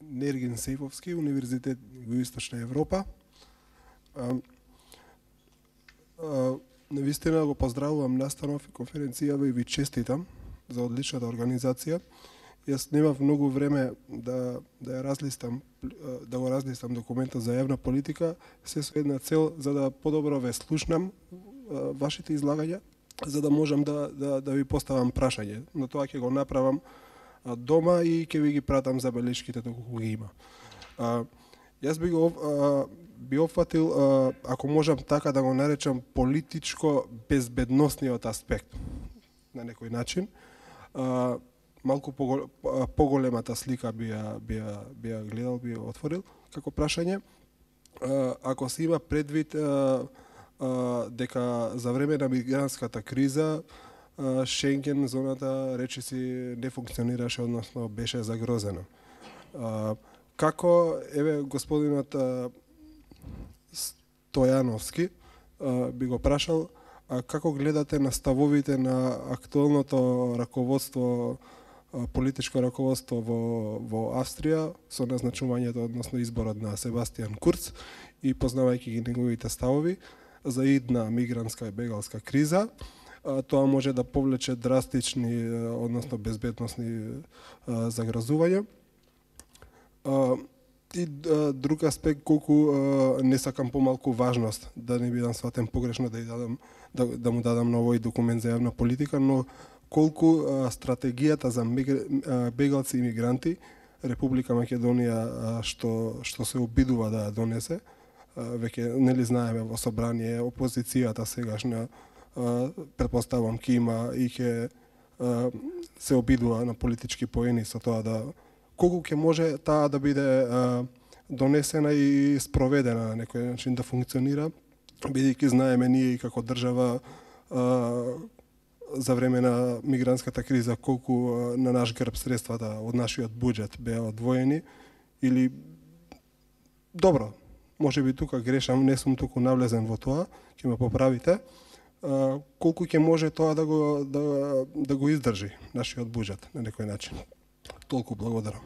Нергин Сејфовски, Универзитет Југоисточна Европа. А, а, Навистина го поздравувам настанов и конференцијава и ви честитам за одличната организација. Јас немав многу време да да ја разлистам да го разлистам документот за јавна политика се со една цел за да подобро ве слушнам вашите излагања за да можам да да да ви поставам прашање. Но тоа ќе го направам дома и ќе ви ги пратам забелешките доколку ги има. А, јас би го а, би опфатил ако можам така да го наречам политичко безбедносниот аспект на некој начин. А, малку поголемата слика би ја, би ја, би ја гледал, би ја отворил како прашање. Ако се има предвид дека за време на мигрантската криза Шенген зоната речиси не функционираше, односно беше загрозена. Како еве господинот Стојановски би го прашал а како гледате на ставовите на актуелното раководство политичко раководство во, во Австрија со назначувањето, односно изборот на Себастијан Курц и познавајќи ги неговите ставови за идна мигрантска и бегалска криза, тоа може да повлече драстични, односно безбедносни загразувања. И друг аспект колку не сакам помалку важност, да не бидам сватен погрешно да, дадам, да, да му дадам новој документ за јавна политика, но колку стратегијата за бегалци и мигранти Република Македонија што што се обидува да ја донесе, веќе нели знаеме во собрание опозицијата сегашна предпоставам ке има и ќе се обидува на политички поени со тоа да колку ќе може таа да биде донесена и спроведена на некој начин да функционира бидејќи знаеме ние и како држава за време на мигрантската криза колку на наш грб средствата да, од нашиот буџет беа одвоени или добро, може би тука грешам, не сум туку навлезен во тоа, ќе ме поправите колку ќе може тоа да го да, да го издржи нашиот буџет на некој начин. Толку благодарам.